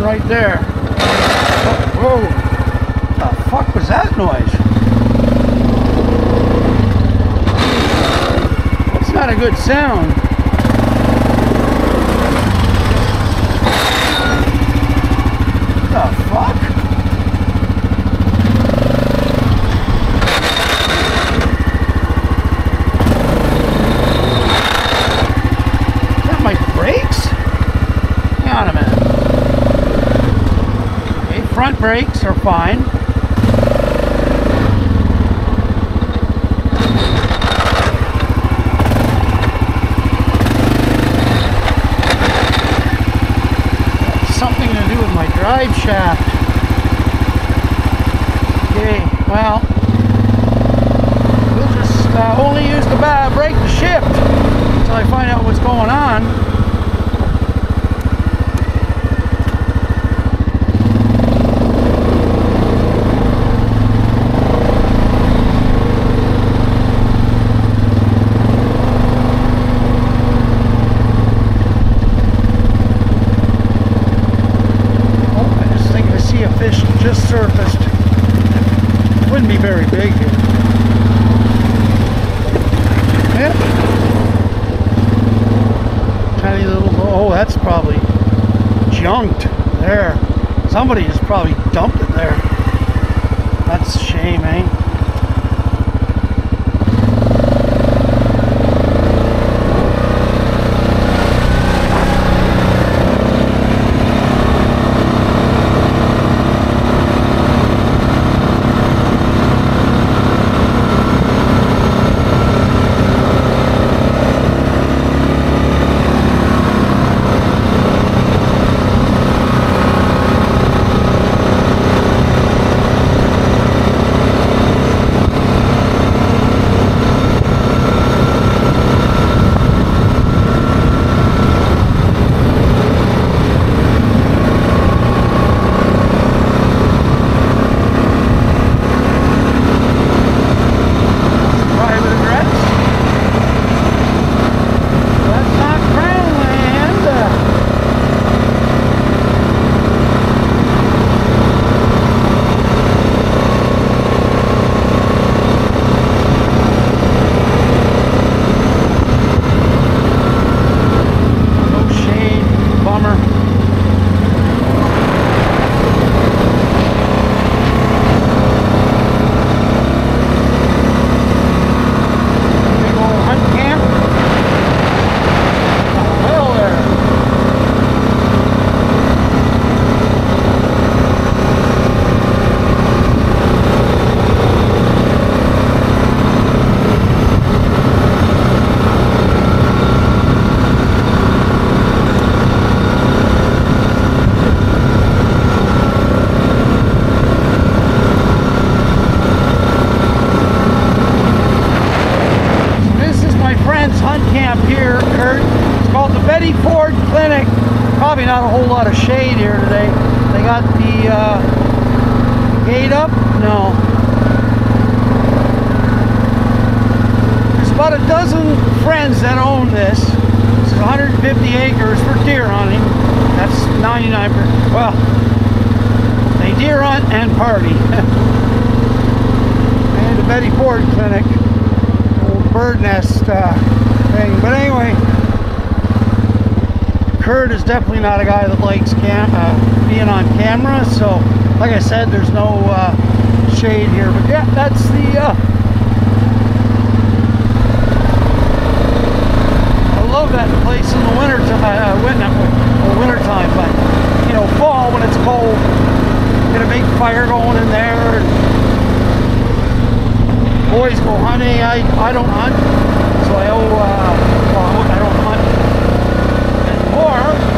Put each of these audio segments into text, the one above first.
right there. Oh, whoa. The fuck was that noise? It's not a good sound. The fuck? Is that my brakes? Hang on a minute. Okay, front brakes are fine. something to do with my drive shaft. Okay, well, we'll just uh, only use the brake to shift until I find out what's going on. Lot of shade here today. They got the uh, gate up. No. There's about a dozen friends that own this. This is 150 acres for deer hunting. That's 99 percent. Well, they deer hunt and party. and the Betty Ford Clinic old bird nest uh, thing. But anyway, Kurt is definitely not a guy that likes uh, being on camera. So, like I said, there's no uh, shade here. But yeah, that's the. Uh, I love that place in the winter time. Uh, winter, well, winter time, but you know, fall when it's cold, get a big fire going in there. Boys go hunting. I, I don't hunt, so I owe, uh, well, I don't hunt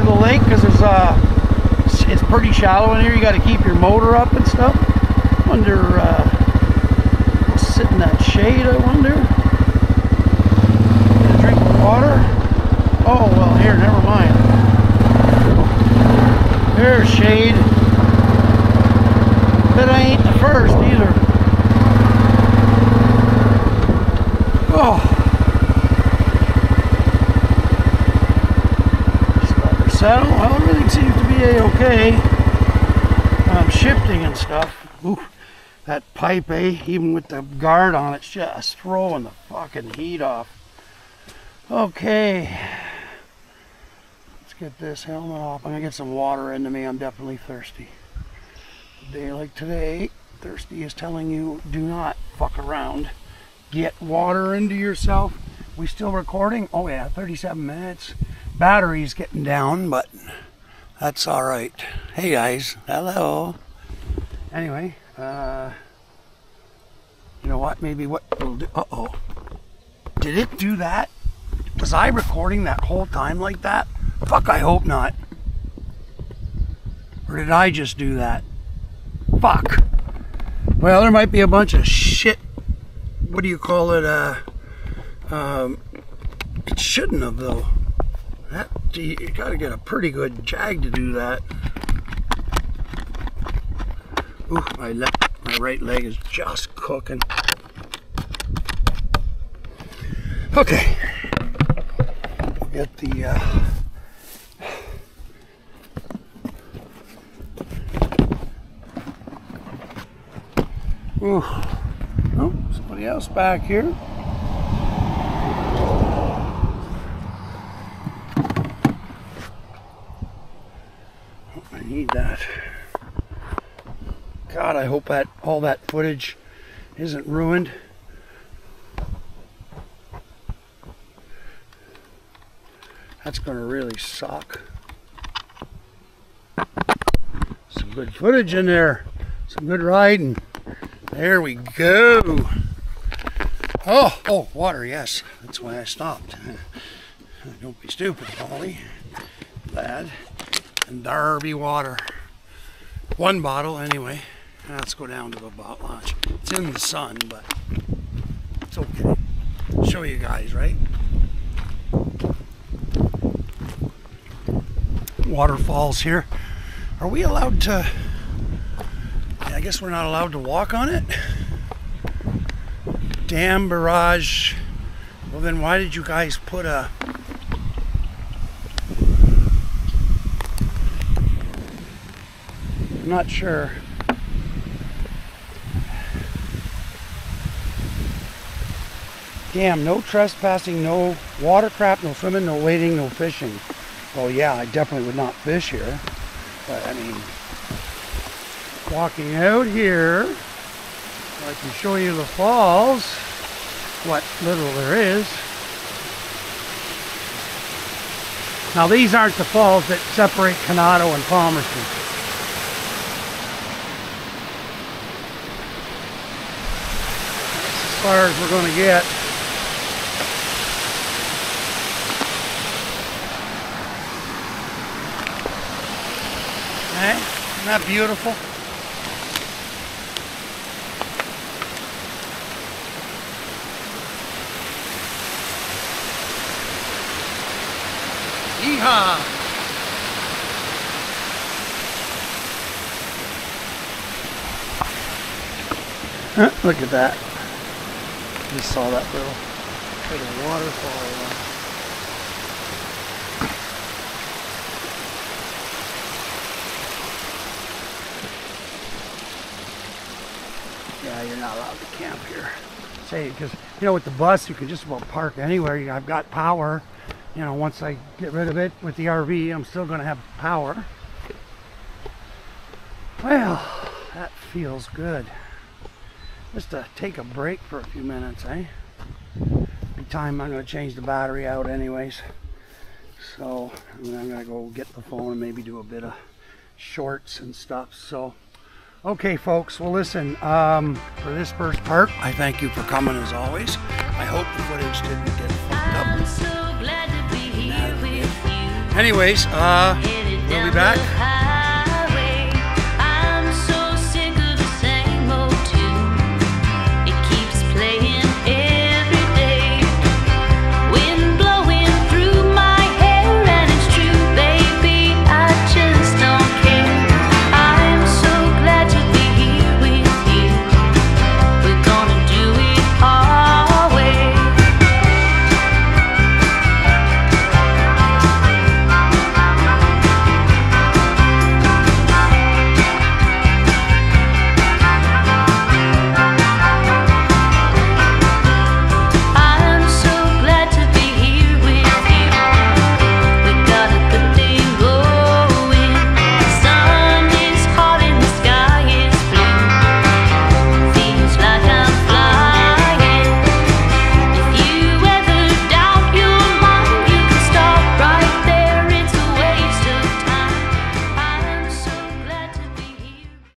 to the lake because there's uh, it's- pretty shallow in here. You got to keep your motor up and stuff. Wonder, uh, sit in that shade. I wonder. Get drink water. Oh, well, here, never mind. There's shade. But I ain't the first either. Oh. Settle. Well, everything seems to be a-okay. I'm shifting and stuff. Ooh, that pipe, eh? Even with the guard on, it's just throwing the fucking heat off. Okay. Let's get this helmet off. I'm gonna get some water into me. I'm definitely thirsty. A day like today, thirsty is telling you do not fuck around. Get water into yourself. We still recording? Oh yeah, 37 minutes. Battery's getting down, but that's all right. Hey guys, hello. Anyway, uh, you know what? Maybe what we'll do. Uh oh. Did it do that? Was I recording that whole time like that? Fuck, I hope not. Or did I just do that? Fuck. Well, there might be a bunch of shit. What do you call it? Uh, um, it shouldn't have though. That you got to get a pretty good jag to do that. Ooh, my left, my right leg is just cooking. Okay, we'll get the. Uh, Ooh. Oh, somebody else back here. Oh, I need that. God, I hope that all that footage isn't ruined. That's gonna really suck. Some good footage in there. Some good riding. There we go. Oh, oh, water, yes. That's why I stopped. Don't be stupid, Polly. Lad. And Darby water. One bottle, anyway. Let's go down to the boat launch. It's in the sun, but it's okay. Show you guys, right? Waterfalls here. Are we allowed to? I guess we're not allowed to walk on it. Dam barrage. Well, then why did you guys put a? I'm not sure. Damn, no trespassing, no watercraft, no swimming, no wading, no fishing. Well, yeah, I definitely would not fish here. But, I mean, walking out here, I can show you the falls, what little there is. Now, these aren't the falls that separate Canonto and Palmerston. That's as far as we're going to get. Hey, isn't that beautiful? Yeehaw! Look at that. Just saw that little, little waterfall. Yeah, you're not allowed to camp here. Say, because, you know, with the bus, you can just about park anywhere. I've got power. You know, once I get rid of it with the RV, I'm still going to have power. Well, that feels good. Just to take a break for a few minutes, eh? Be time I'm going to change the battery out anyways. So, I'm going to go get the phone and maybe do a bit of shorts and stuff. So, Okay, folks. Well, listen, um, for this first part, I thank you for coming as always. I hope the footage didn't get fucked up. So Anyways, uh, we'll be back.